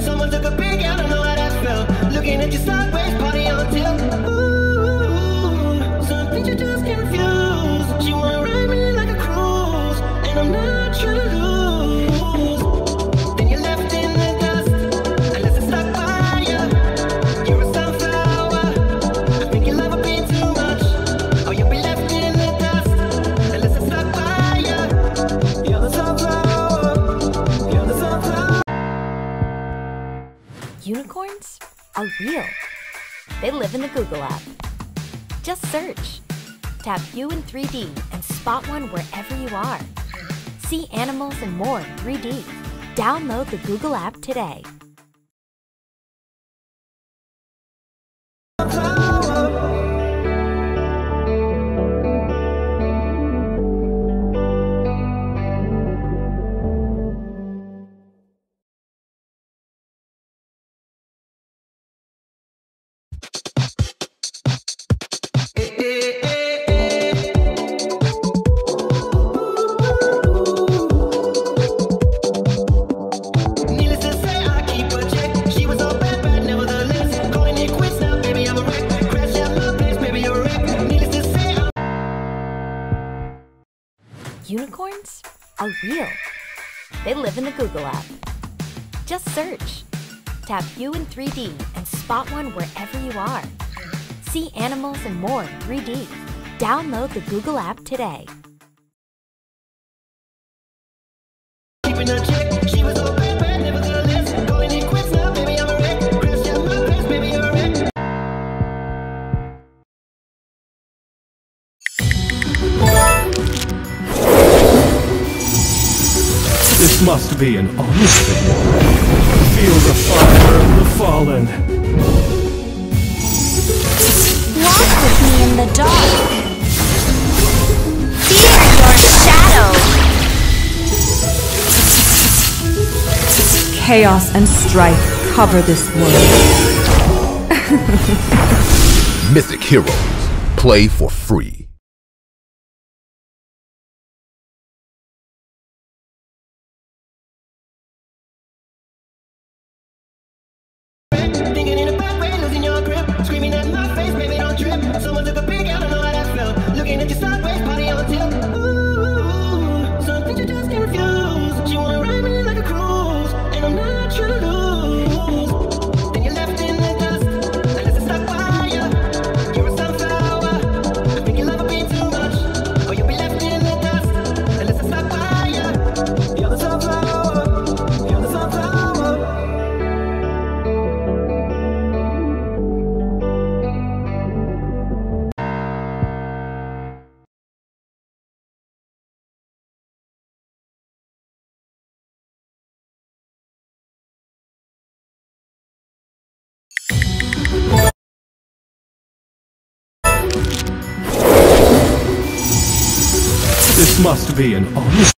Someone took a peek out, I know how that felt. Looking at you sideways. Real. They live in the Google app. Just search. Tap You in 3D and spot one wherever you are. See animals and more in 3D. Download the Google app today. Are real. They live in the Google app. Just search. Tap You in 3D and spot one wherever you are. See animals and more in 3D. Download the Google app today. This must be an honest reward. Feel the fire of the fallen. Walk with me in the dark. Fear your shadow. Chaos and strife cover this world. Mythic Heroes. Play for free. Must be an honest